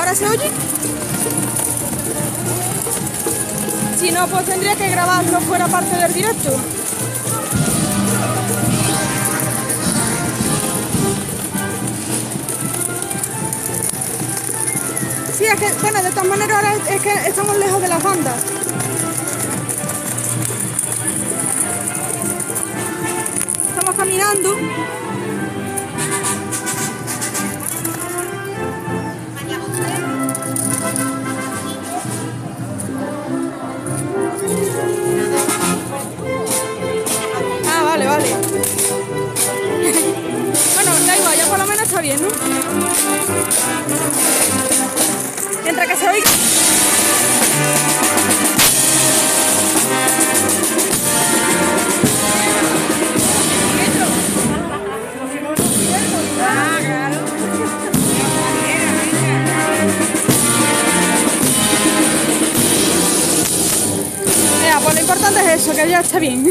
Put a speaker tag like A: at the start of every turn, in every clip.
A: ¿Ahora se oye? Si no, pues tendría que grabarlo fuera parte del directo. Sí, es que, bueno, de todas maneras ahora es, que estamos lejos de las bandas. Estamos caminando. Bien.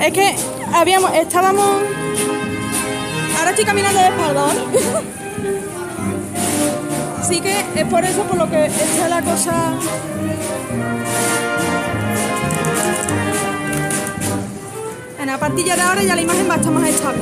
A: es que habíamos, estábamos. Ahora estoy caminando de espalda. Así que es por eso por lo que está la cosa. En la partilla de ahora ya la imagen va a estar más estable.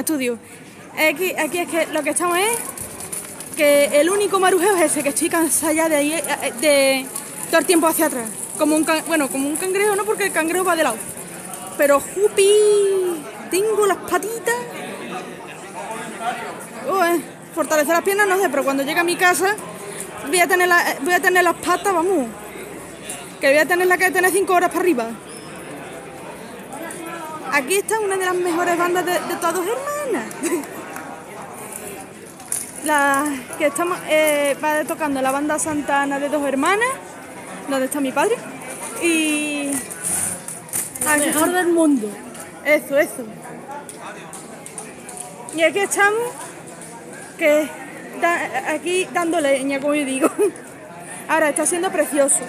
A: Estudio. Aquí, es que lo que estamos es que el único marujeo es ese, que estoy cansada ya de, ahí, eh, eh, de todo el tiempo hacia atrás. Como un can- bueno, como un cangrejo, no porque el cangrejo va de lado. Pero jupi, tengo las patitas Uy, fortalecer las piernas no sé, pero cuando llegue a mi casa voy a tener, la- voy a tener las patas, vamos. Que voy a tener la que tener cinco horas para arriba. Aquí está una de las mejores bandas de, de todas hermanas. La que estamos eh, va tocando la banda Santana de dos hermanas, donde está mi padre. Y
B: La mejor del mundo.
A: eso, eso. Y aquí estamos, que da- aquí dando leña, como yo digo. Ahora está siendo precioso.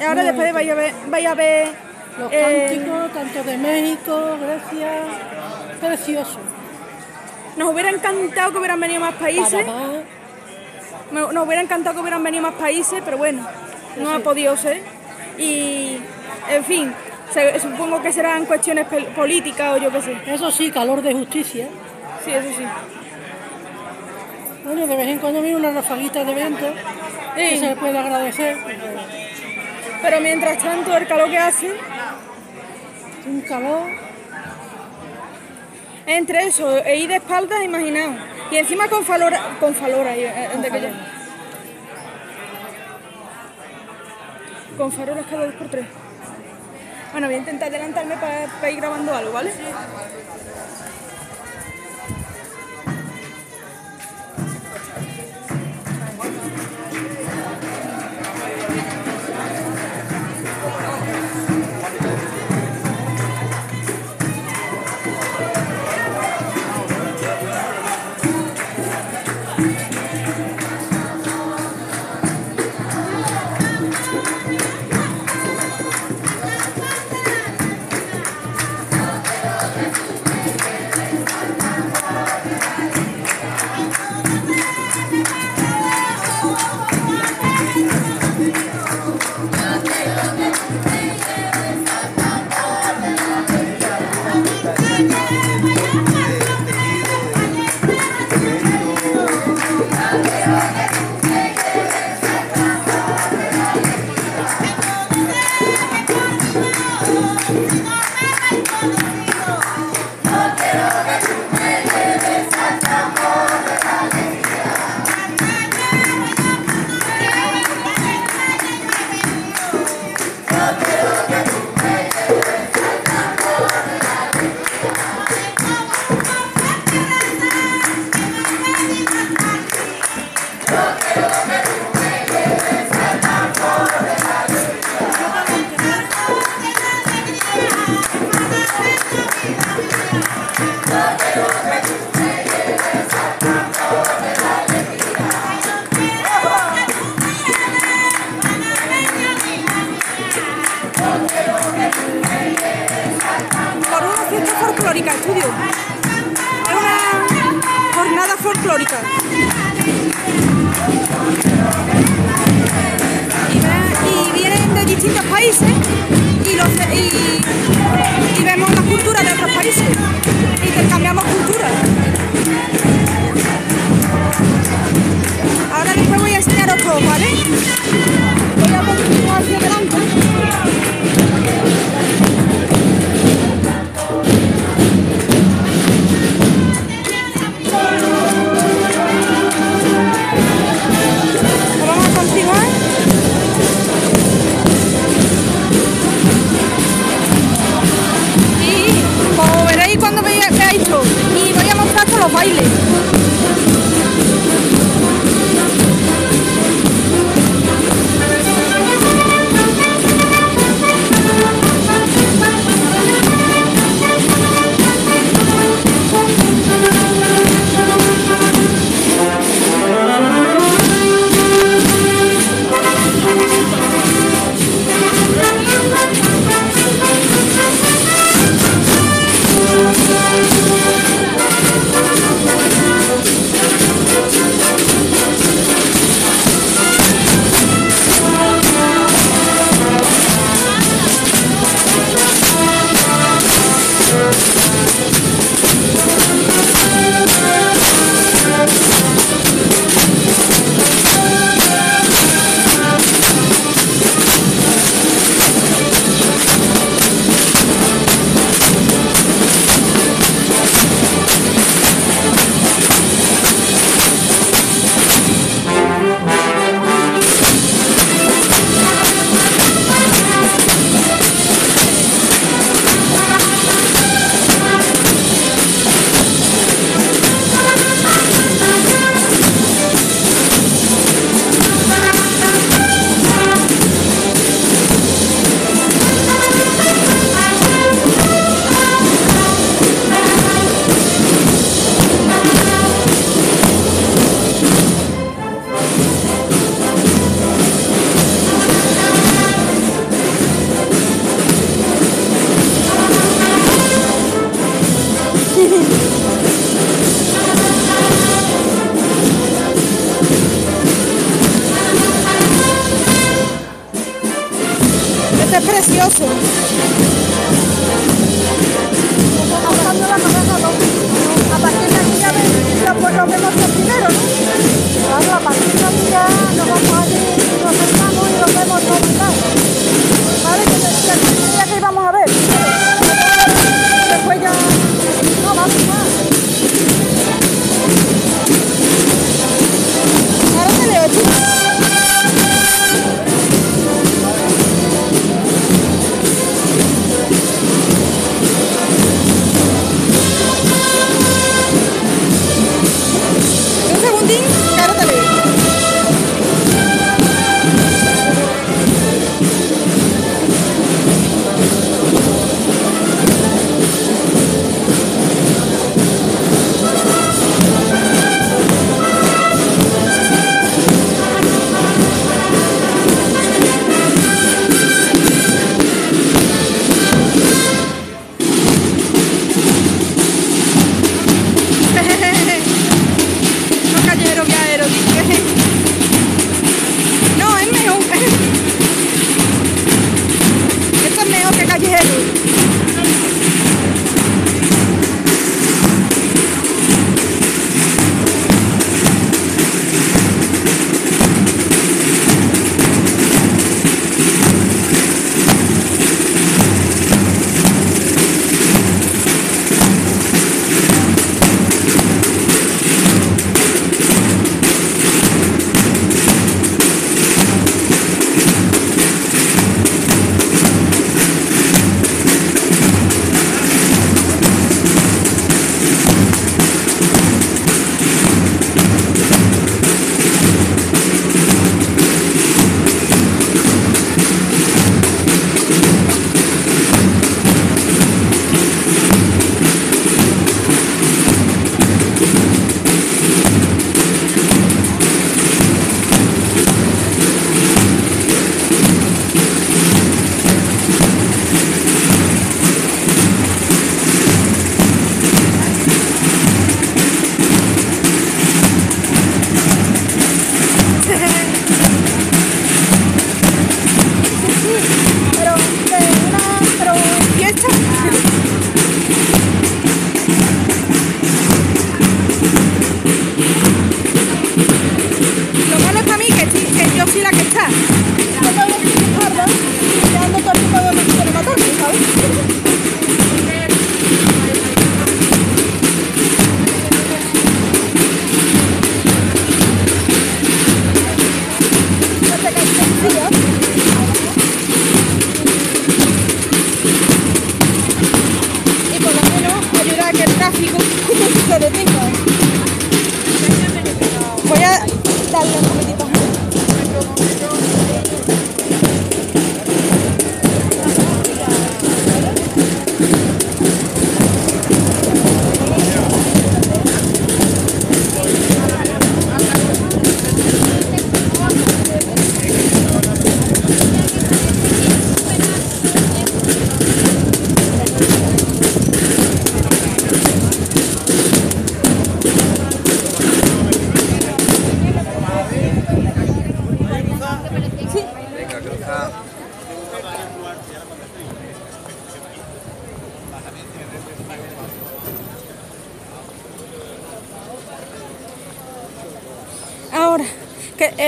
A: Y ahora
B: Muy
A: después vais a ver, vais a ver
B: Los
A: eh,
B: cánticos, tanto de México, Grecia, precioso.
A: nos hubiera encantado que hubieran venido más países. Nos hubiera encantado que hubieran venido más países, pero bueno, no ha podido ser. Y, en fin, se- supongo que serán cuestiones políticas o yo qué sé.
B: eso sí, calor de justicia.
A: Sí, eso sí.
B: Bueno, de vez en cuando viene una rafaguita de viento, que
A: Sí.
B: se le puede agradecer. porque
A: Pero mientras tanto, el calor que hace,
B: Un calor,
A: entre eso e ir de espaldas, imaginaos. Y encima con falora, con falora, eh, eh, de que yo- con farolas cada dos por tres. Bueno, voy a intentar adelantarme para ir grabando algo, ¿vale?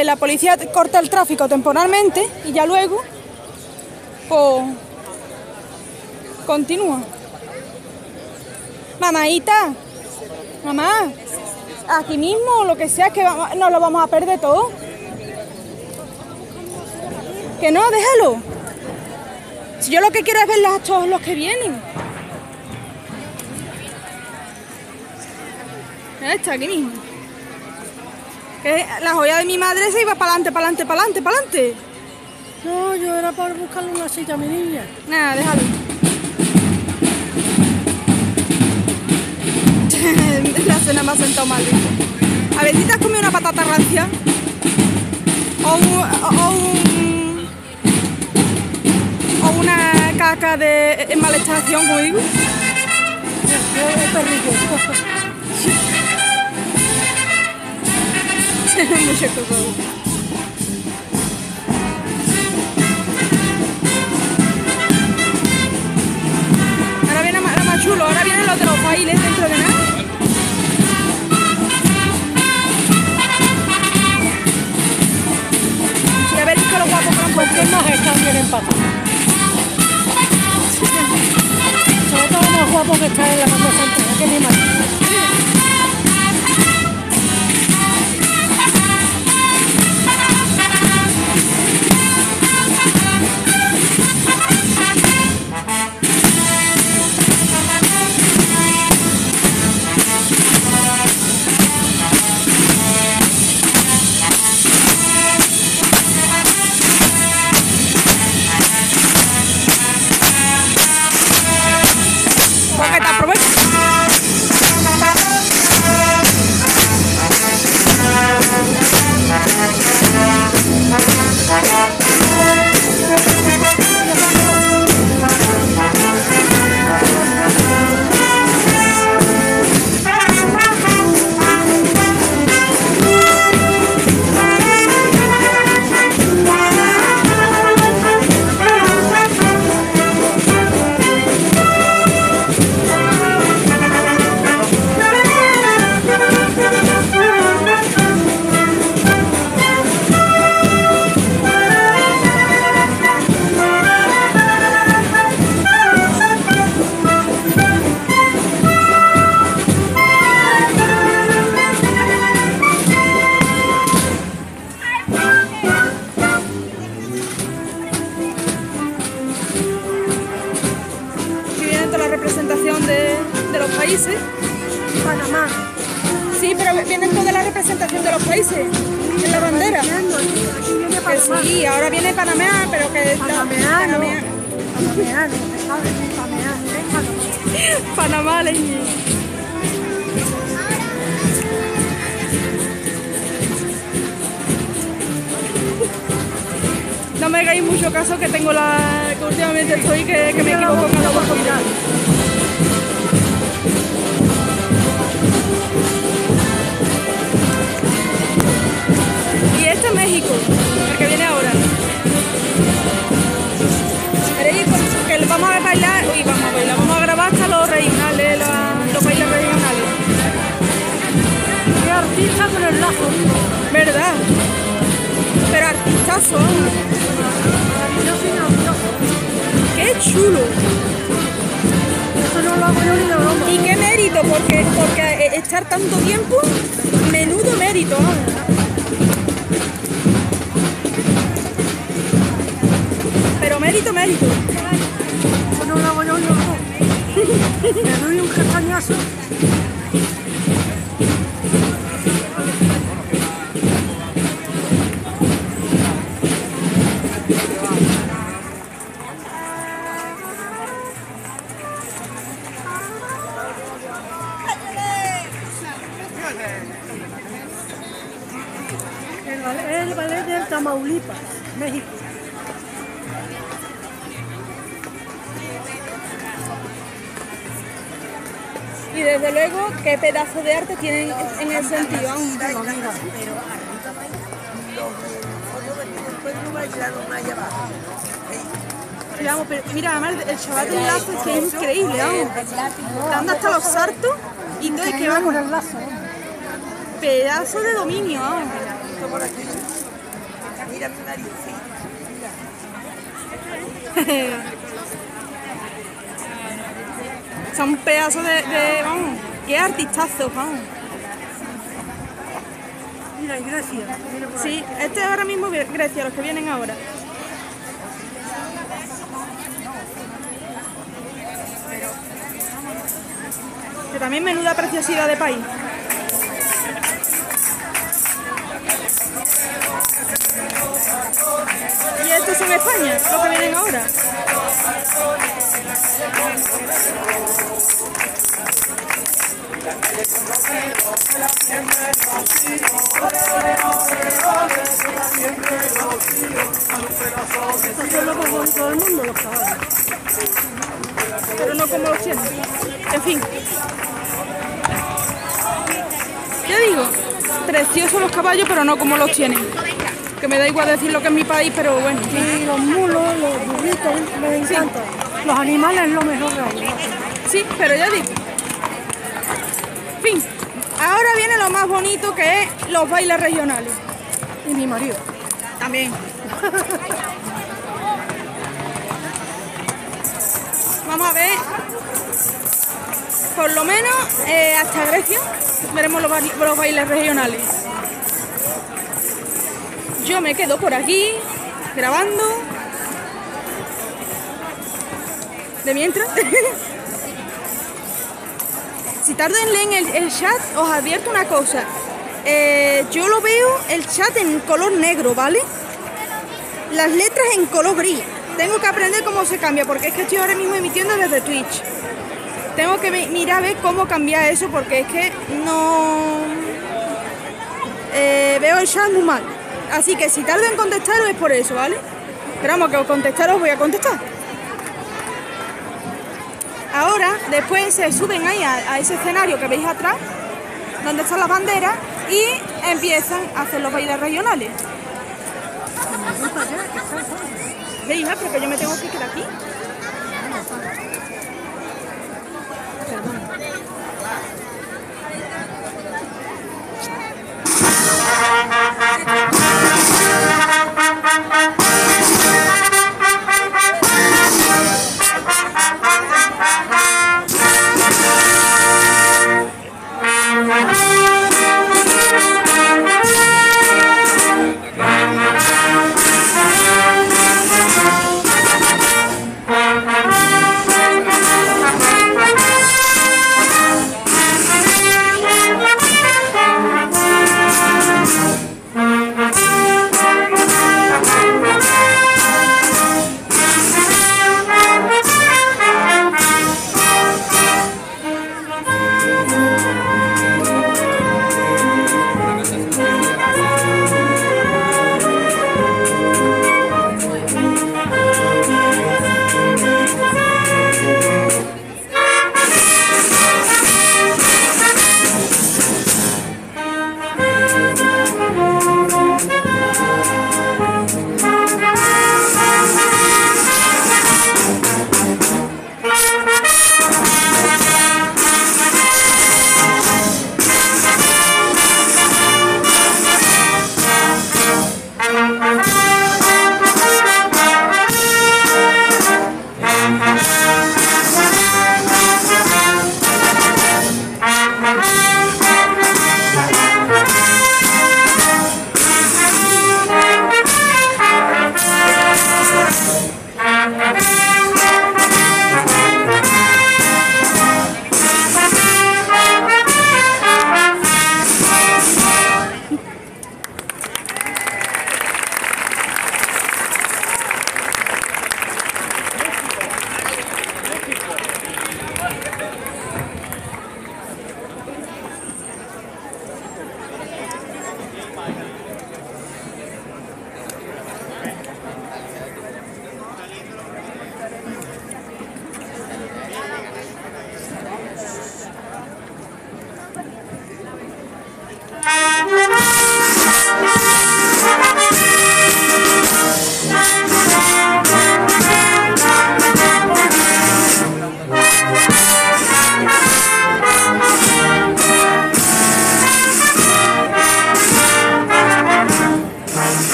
A: Eh, la policía corta el tráfico temporalmente y ya luego, pues, continúa. Mamaita, mamá, aquí mismo, lo que sea, que vamos, nos lo vamos a perder todo. Que no, déjalo. Si yo lo que quiero es ver a todos los que vienen. Está aquí mismo. Que la joya de mi madre se iba para adelante, para adelante, para adelante, para adelante.
B: No, yo era para buscarle una silla a mi niña.
A: Nada, déjalo. la cena me ha sentado mal. A ver si te has comido una patata rancia. O un, o, un, o una caca de en mal estación, como digo. Mucho viene más, chulo, ahora vienen los de los dentro de nada. Ya veréis que los guapos
B: ¿Por qué más están bien empatados? Sobre todo los guapos que están en la Santa, que ni más. Nervioso.
A: qué chulo.
B: Eso no lo hago yo ni de broma.
A: Y qué mérito, porque, porque estar tanto tiempo, menudo mérito. Pero mérito, mérito.
B: Eso no lo hago yo ni de broma. Le doy un castañazo.
A: Qué pedazo de arte tienen en el sentido. vamos. Sí, vamos, pero mira, además el chaval del lazo es que es increíble, vamos. Dando hasta los sartos y todo es que
B: va
A: vamos,
B: con el lazo.
A: pedazo de dominio, vamos.
C: Mira tu nariz.
A: Son pedazos de, de, vamos, qué artistazos, vamos.
B: Mira, Grecia.
A: Sí, este es ahora mismo Grecia, los que vienen ahora. Que también menuda preciosidad de país. Y estos son España, los que vienen ahora.
B: Mundo, los caballos.
A: pero no como los tienen. En fin. Ya digo, preciosos los caballos, pero no como los tienen. Que me da igual decir lo que es mi país, pero bueno.
B: Y los mulos, los burritos, me encantan. Los animales es lo mejor de ahí.
A: Sí, pero ya digo. Ahora viene lo más bonito que es los bailes regionales.
B: Y mi marido.
A: También. Vamos a ver. Por lo menos eh, hasta Grecia veremos los, ba- los bailes regionales. Yo me quedo por aquí grabando. De mientras. si tardan en leer el, chat, os advierto una cosa. Eh, yo lo veo el chat en color negro, ¿vale? Las letras en color gris. Tengo que aprender cómo se cambia, porque es que estoy ahora mismo emitiendo desde Twitch. Tengo que mi- mirar a ver cómo cambiar eso, porque es que no... eh, veo el chat muy mal. Así que si tardo en contestaros es por eso, ¿vale? Pero vamos, que os contestaros voy a contestar. Ahora, después se suben ahí a, a ese escenario que veis atrás, donde están las banderas, y empiezan a hacer los bailes regionales. ¿Veis, hija? Pero que yo me tengo que quedar aquí.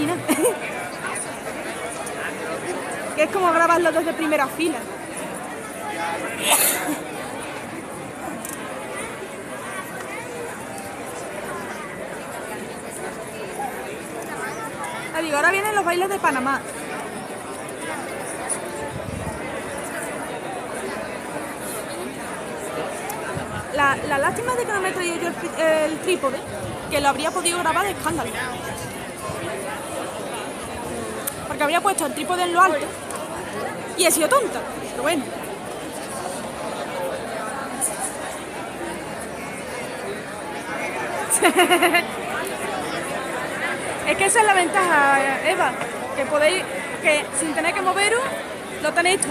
A: Ni nada. que es como grabarlo desde primera fila. Ah, digo, ahora vienen los bailes de Panamá. La, la lástima de que no me he yo el, el trípode, que lo habría podido grabar de escándalo. Porque habría puesto el trípode en lo alto y he sido tonta. Pero bueno. es que esa es la ventaja, Eva, que podéis, que sin tener que moveros, lo tenéis tú.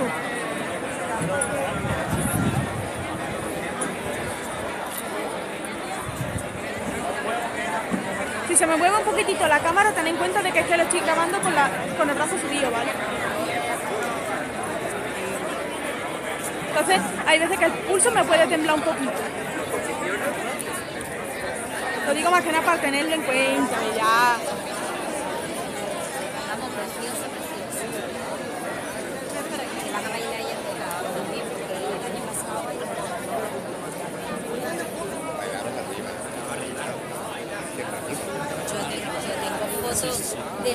A: Se me mueve un poquitito la cámara, ten en cuenta de que es que lo estoy grabando con, la, con el brazo subido, ¿vale? Entonces, hay veces que el pulso me puede temblar un poquito. Lo digo más que nada para tenerlo en cuenta, ya.
C: Vamos, precioso, precioso. Que van a bailar ahí entera también, porque el año pasado bailaron. Yo tengo, yo tengo fotos de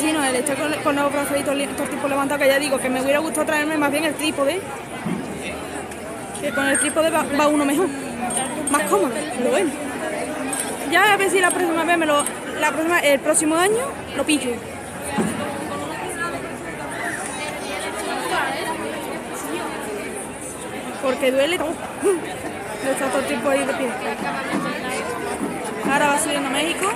A: Es que si no, el estar con, con los brazaditos li- todo el tiempo levantados, que ya digo que me hubiera gustado traerme más bien el trípode. Que con el trípode va, uno mejor. Más cómodo, pero bueno. Ya a ver si la próxima vez me lo. La próxima, el próximo año lo pillo. Porque duele todo. Todo el tiempo ahí de pie. Ahora va subiendo a México.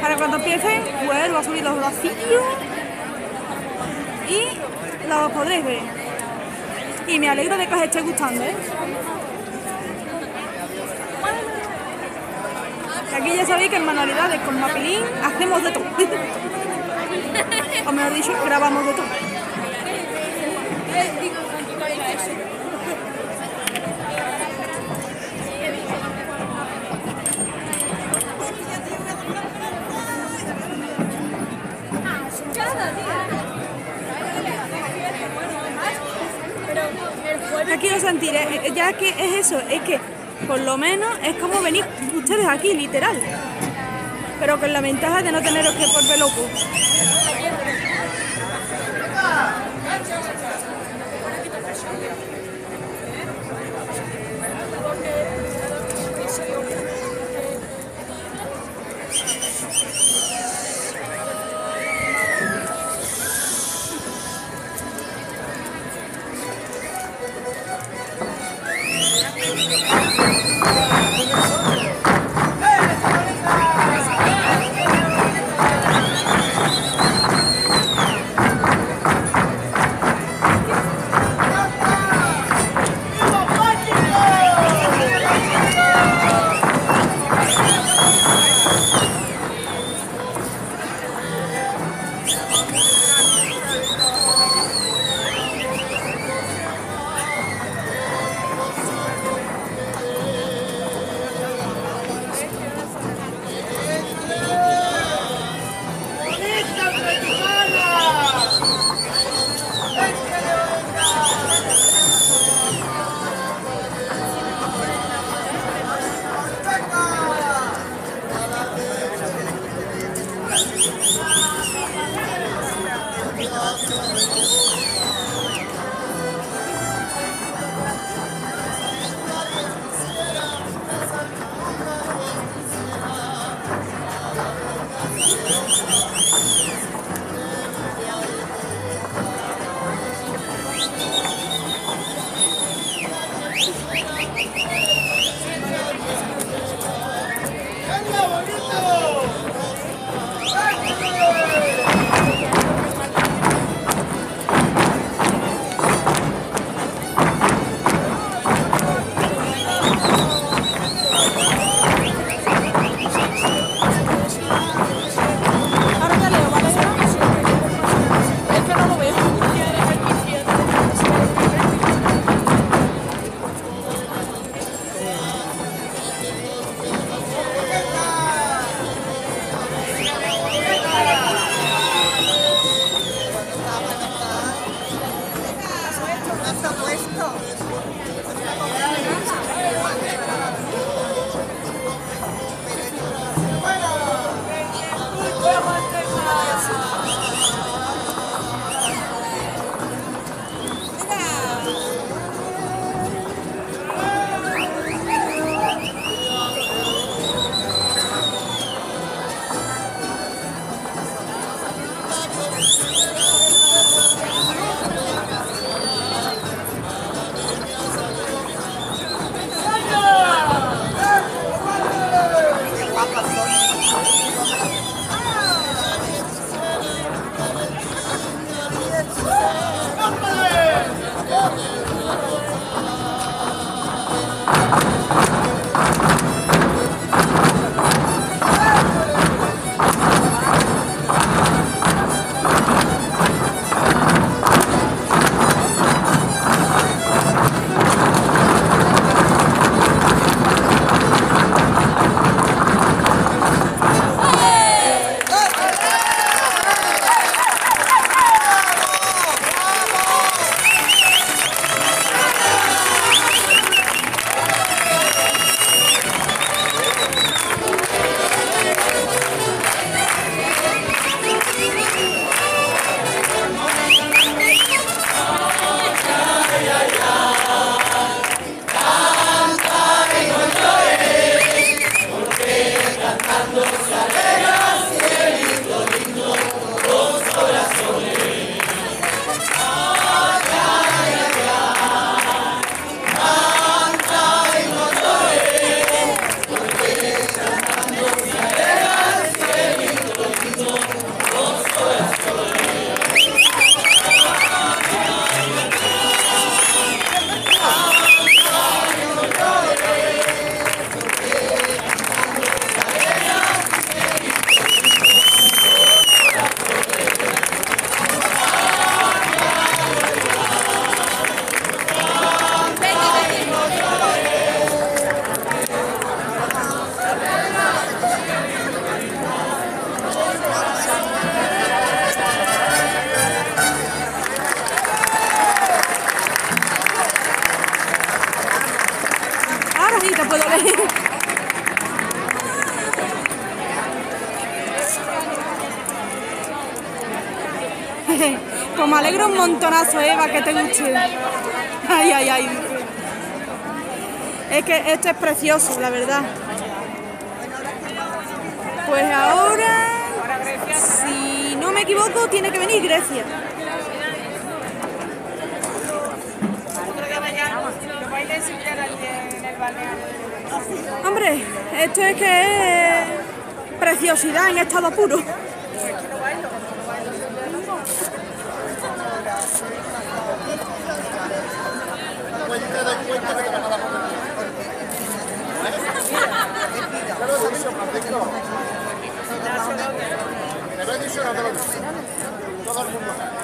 A: Para cuando empiece, vuelvo a subir los bracillos y los podréis ver. Y me alegro de que os esté gustando, ¿eh? Aquí ya sabéis que en manualidades con Mapilín hacemos de todo. o mejor dicho, grabamos de todo. Aquí os sentiré, eh, ya que es eso, es que por lo menos es como venir ustedes aquí, literal. Pero con la ventaja de no teneros que volver locos. Esto es precioso, la verdad. Pues ahora, si no me equivoco, tiene que venir Grecia. Hombre, esto es que es preciosidad en estado puro. تفضل تفضل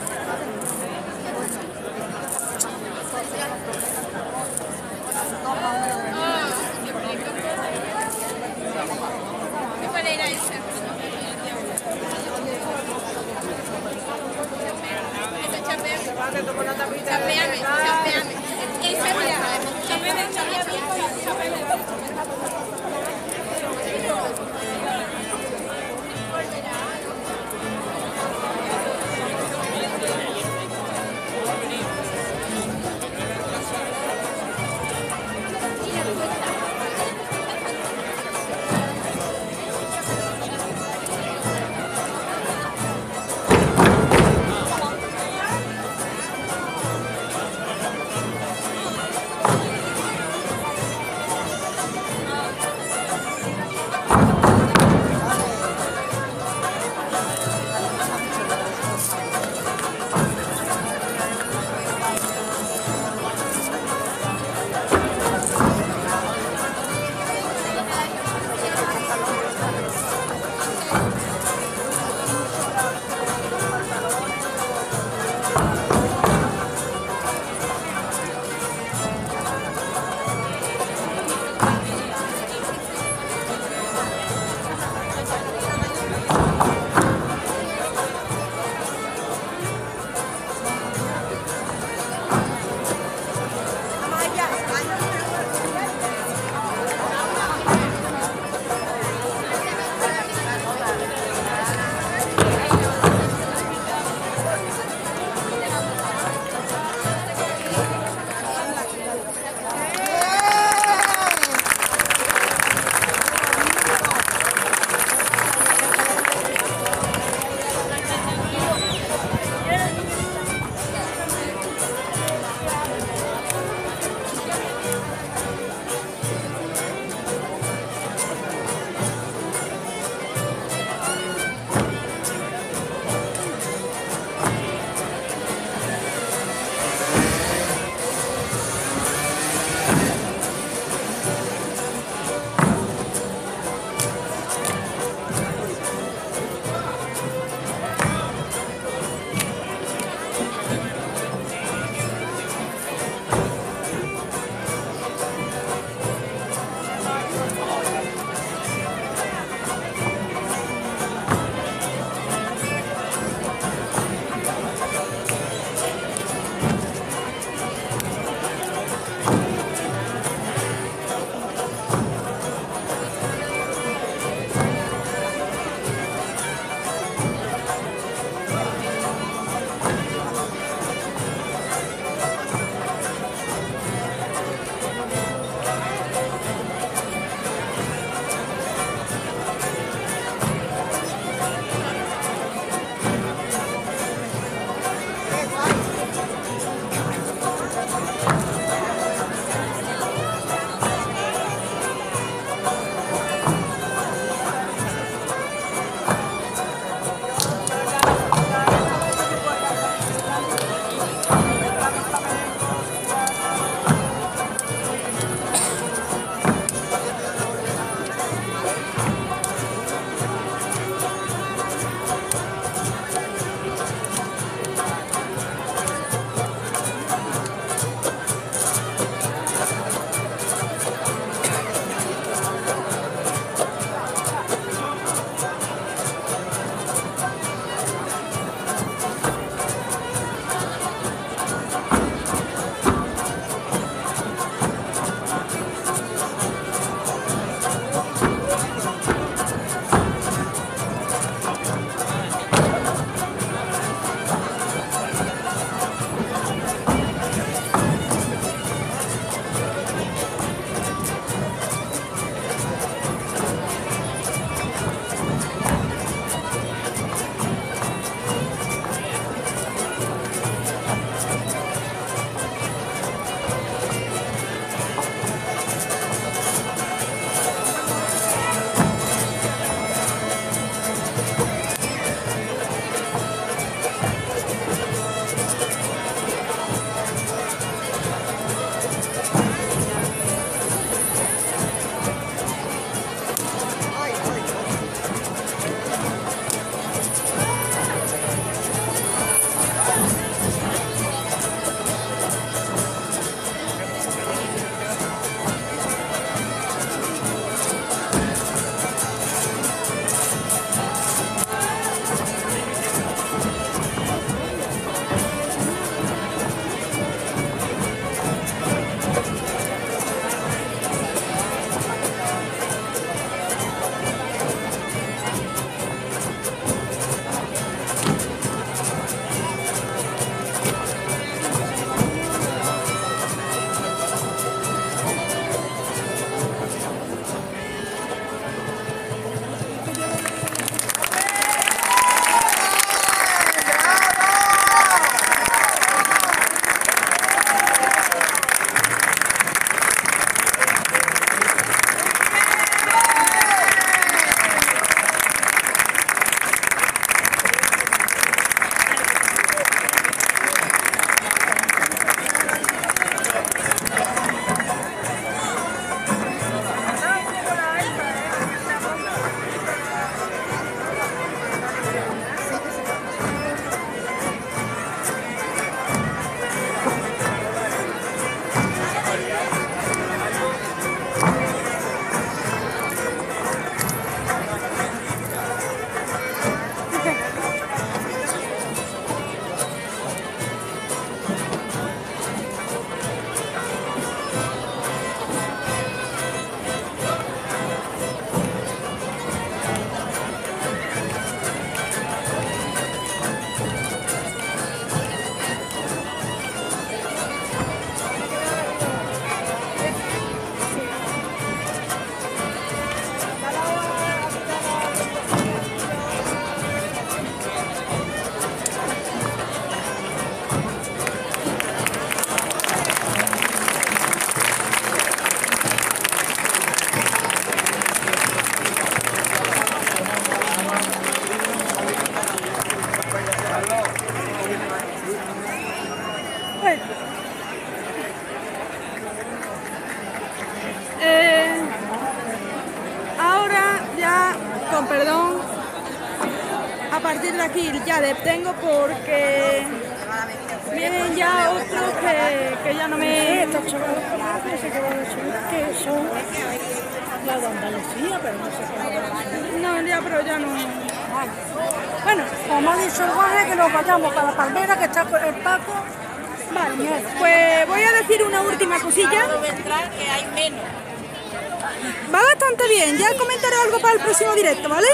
A: ya comentaré algo para el próximo directo, ¿vale?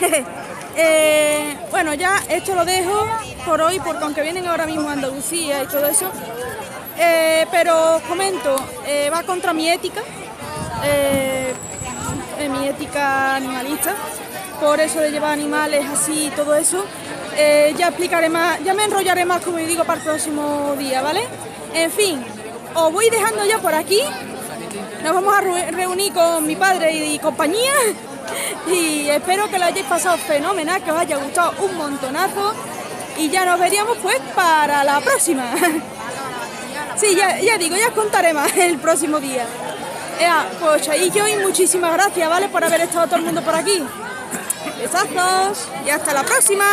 A: Eh, bueno, ya esto lo dejo por hoy, porque aunque vienen ahora mismo Andalucía y todo eso, eh, pero comento, eh, va contra mi ética, eh, mi ética animalista, por eso de llevar animales así y todo eso. Ya explicaré más, ya me enrollaré más, como digo, para el próximo día, ¿vale? En fin, os voy dejando ya por aquí. Nos vamos a re- reunir con mi padre y, compañía y espero que lo hayáis pasado fenomenal, que os haya gustado un montonazo y ya nos veríamos pues para la próxima. Sí, ya, ya digo, ya os contaré más el próximo día. Ea, pues ahí yo y muchísimas gracias, ¿vale? Por haber estado todo el mundo por aquí. Besazos y hasta la próxima.